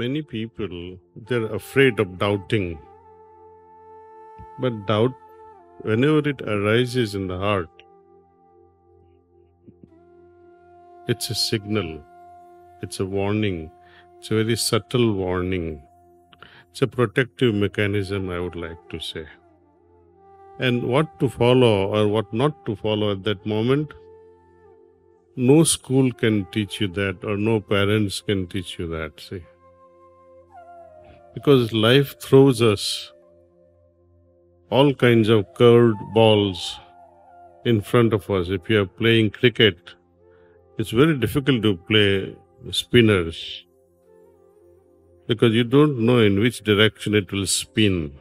Many people, they're afraid of doubting. But doubt, whenever it arises in the heart, it's a signal, it's a warning, it's a very subtle warning. It's a protective mechanism, I would like to say. And what to follow or what not to follow at that moment, no school can teach you that, or no parents can teach you that. See, because life throws us all kinds of curved balls in front of us. If you are playing cricket, it's very difficult to play spinners because you don't know in which direction it will spin.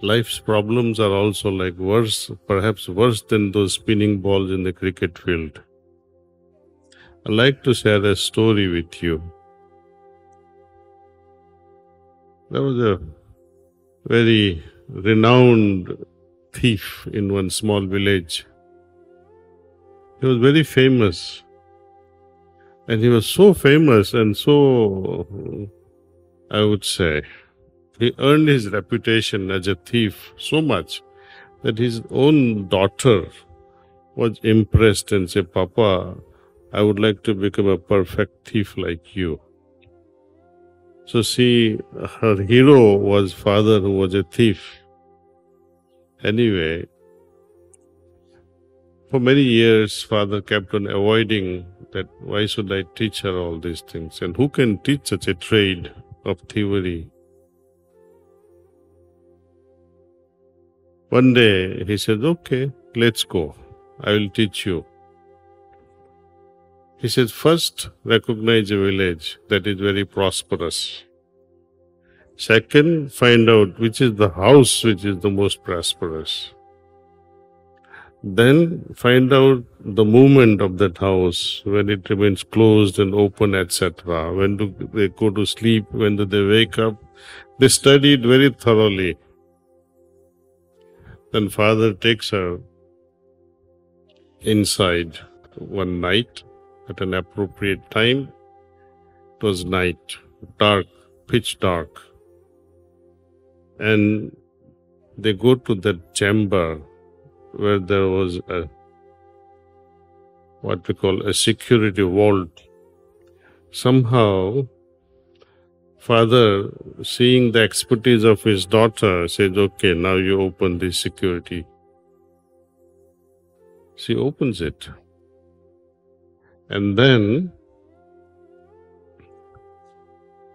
Life's problems are also like worse, perhaps worse than those spinning balls in the cricket field. I'd like to share a story with you. There was a very renowned thief in one small village. He was very famous. And he was so famous and so, I would say, he earned his reputation as a thief so much that his own daughter was impressed and said, Papa, I would like to become a perfect thief like you. So she, her hero was father who was a thief. Anyway, for many years, father kept on avoiding that why should I teach her all these things? And who can teach such a trade of thievery? One day he said, Okay, let's go. I will teach you. He says, first recognize a village that is very prosperous. Second, find out which is the house which is the most prosperous. Then find out the movement of that house, when it remains closed and open, etc. When do they go to sleep, when do they wake up. They study it very thoroughly. Then father takes her inside one night at an appropriate time. It was night, dark, pitch dark. And they go to that chamber where there was a what we call a security vault. Somehow, father, seeing the expertise of his daughter, says, Okay, now you open the security. She opens it. And then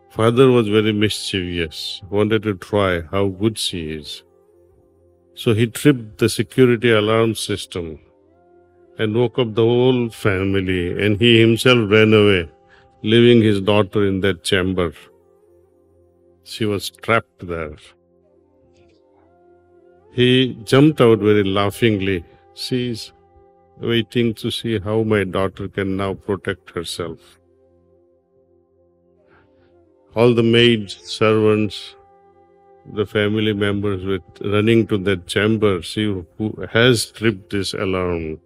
father was very mischievous, wanted to try how good she is. So he tripped the security alarm system and woke up the whole family, and he himself ran away, leaving his daughter in that chamber. She was trapped there. He jumped out very laughingly. She's waiting to see how my daughter can now protect herself. All the maids, servants, the family members with running to that chamber, see who has tripped this alarm.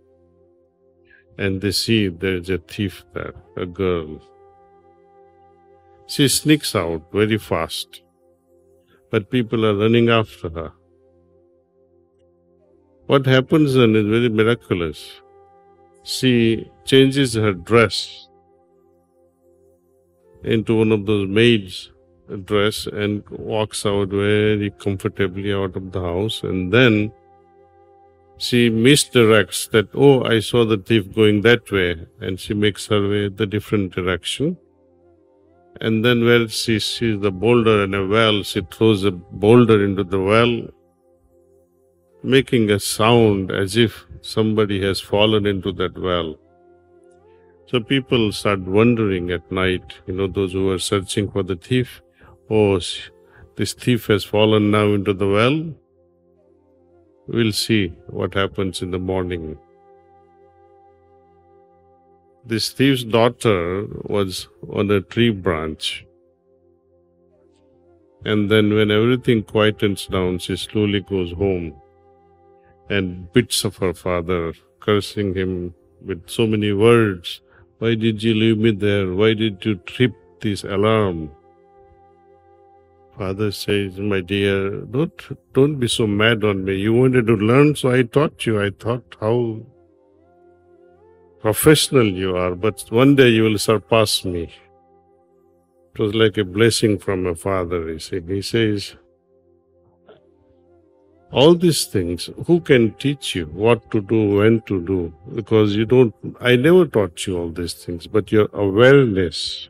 And they see there's a thief there, a girl. She sneaks out very fast, but people are running after her. What happens then is very miraculous. She changes her dress into one of those maids' dress and walks out very comfortably out of the house. And then she misdirects that, oh, I saw the thief going that way. And she makes her way the different direction. And then where she sees the boulder in a well, she throws a boulder into the well, making a sound as if somebody has fallen into that well. So people start wondering at night, you know, those who are searching for the thief, oh, this thief has fallen now into the well. We'll see what happens in the morning. This thief's daughter was on a tree branch. And then, when everything quietens down, she slowly goes home and bits of her father, cursing him with so many words Why did you leave me there? Why did you trip this alarm? Father says, My dear, don't don't be so mad on me. You wanted to learn, so I taught you. I thought how professional you are, but one day you will surpass me. It was like a blessing from a father, he said. He says, all these things, who can teach you what to do, when to do? Because you don't, I never taught you all these things, but your awareness,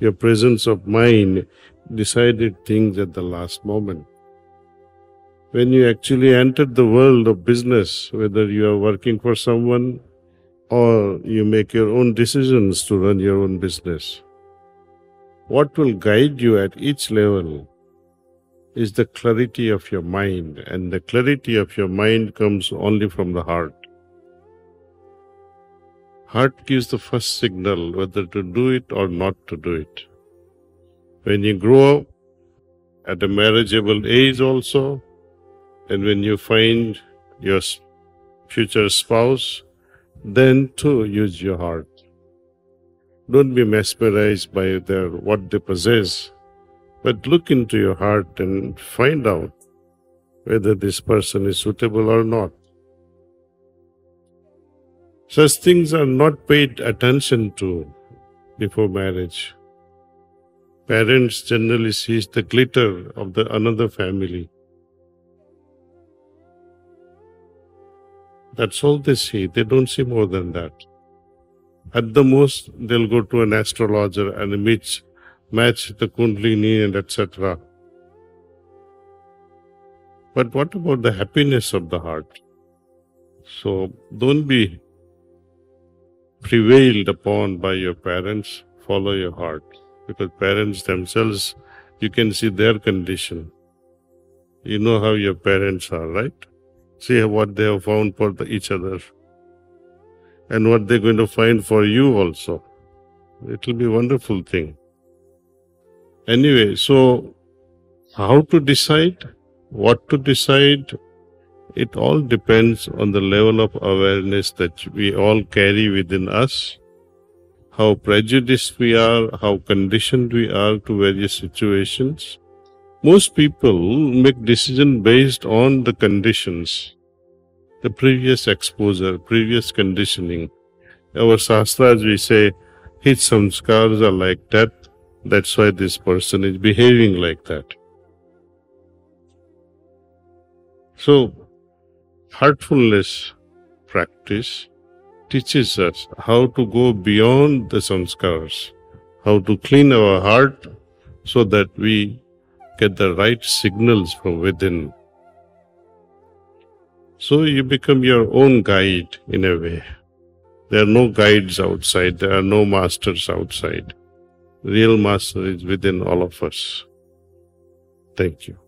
your presence of mind decided things at the last moment. When you actually entered the world of business, whether you are working for someone or you make your own decisions to run your own business, what will guide you at each level is the clarity of your mind, and the clarity of your mind comes only from the heart. Heart gives the first signal whether to do it or not to do it. When you grow up at a marriageable age also, and when you find your future spouse, then too use your heart. Don't be mesmerized by their what they possess, but look into your heart and find out whether this person is suitable or not. Such things are not paid attention to before marriage. Parents generally sees the glitter of the another family. That's all they see. They don't see more than that. At the most, they'll go to an astrologer and match, match the kundali and etc. But what about the happiness of the heart? So don't be prevailed upon by your parents. Follow your heart because parents themselves, you can see their condition. You know how your parents are, right? See what they have found for the, each other and what they're going to find for you also. It will be a wonderful thing. Anyway, so how to decide? What to decide? It all depends on the level of awareness that we all carry within us how prejudiced we are, how conditioned we are to various situations. Most people make decision based on the conditions, the previous exposure, previous conditioning. Our shastras, we say, his samskars are like that, that's why this person is behaving like that. So, heartfulness practice teaches us how to go beyond the samskars, how to clean our heart so that we get the right signals from within. So you become your own guide in a way. There are no guides outside, there are no masters outside. Real master is within all of us. Thank you.